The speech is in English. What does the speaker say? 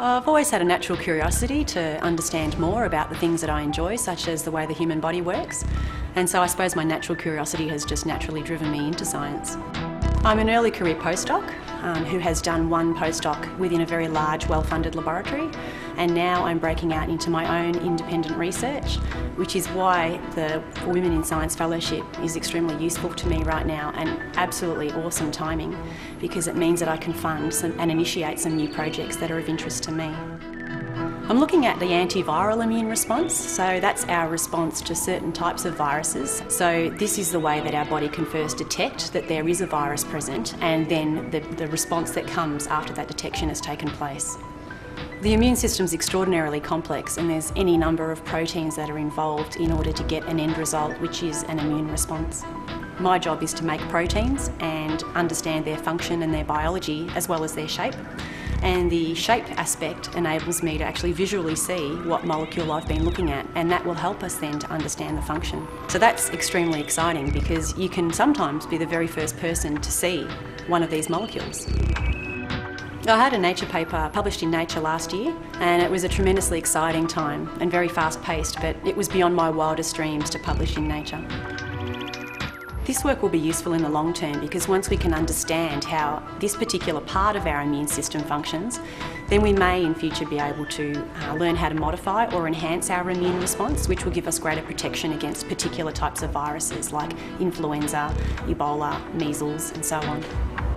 I've always had a natural curiosity to understand more about the things that I enjoy, such as the way the human body works. And so I suppose my natural curiosity has just naturally driven me into science. I'm an early career postdoc um, who has done one postdoc within a very large, well-funded laboratory, and now I'm breaking out into my own independent research, which is why the Women in Science Fellowship is extremely useful to me right now and absolutely awesome timing because it means that I can fund some, and initiate some new projects that are of interest to me. I'm looking at the antiviral immune response, so that's our response to certain types of viruses. So, this is the way that our body can first detect that there is a virus present, and then the, the response that comes after that detection has taken place. The immune system is extraordinarily complex, and there's any number of proteins that are involved in order to get an end result, which is an immune response. My job is to make proteins and understand their function and their biology as well as their shape and the shape aspect enables me to actually visually see what molecule I've been looking at and that will help us then to understand the function. So that's extremely exciting because you can sometimes be the very first person to see one of these molecules. I had a Nature paper published in Nature last year and it was a tremendously exciting time and very fast paced but it was beyond my wildest dreams to publish in Nature. This work will be useful in the long term because once we can understand how this particular part of our immune system functions, then we may in future be able to uh, learn how to modify or enhance our immune response, which will give us greater protection against particular types of viruses like influenza, Ebola, measles, and so on.